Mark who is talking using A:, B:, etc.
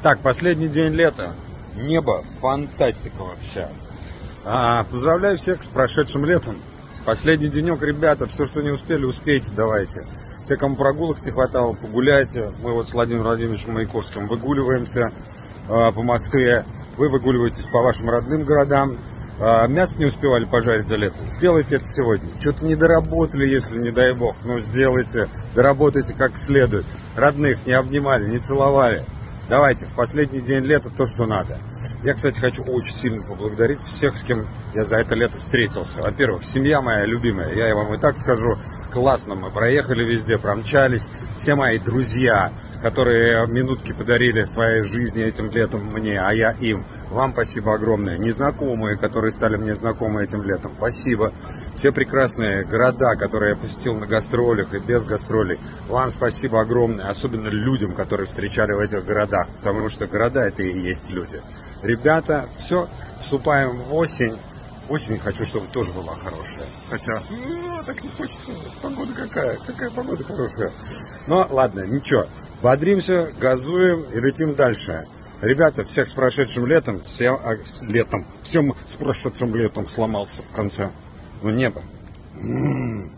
A: Так, последний день лета. Небо, фантастика вообще. А, поздравляю всех с прошедшим летом. Последний денек, ребята, все, что не успели, успейте, давайте. Те, кому прогулок не хватало, погуляйте. Мы вот с Владимиром Владимировичем Маяковским выгуливаемся э, по Москве. Вы выгуливаетесь по вашим родным городам. Э, мясо не успевали пожарить за лето. Сделайте это сегодня. Что-то не доработали, если не дай бог. Но сделайте, доработайте как следует. Родных не обнимали, не целовали. Давайте, в последний день лета то, что надо. Я, кстати, хочу очень сильно поблагодарить всех, с кем я за это лето встретился. Во-первых, семья моя любимая, я вам и так скажу, классно мы проехали везде, промчались. Все мои друзья, которые минутки подарили своей жизни этим летом мне, а я им. Вам спасибо огромное. Незнакомые, которые стали мне знакомы этим летом, спасибо. Все прекрасные города, которые я посетил на гастролях и без гастролей, вам спасибо огромное. Особенно людям, которые встречали в этих городах, потому что города это и есть люди. Ребята, все, вступаем в осень. Осень хочу, чтобы тоже была хорошая. Хотя, ну, так не хочется. Погода какая, какая погода хорошая. Но ладно, ничего. Бодримся, газуем и летим дальше. Ребята, всех с прошедшим летом, всем а, с летом, всем с прошедшим летом сломался в конце. Ну, небо. М-м-м.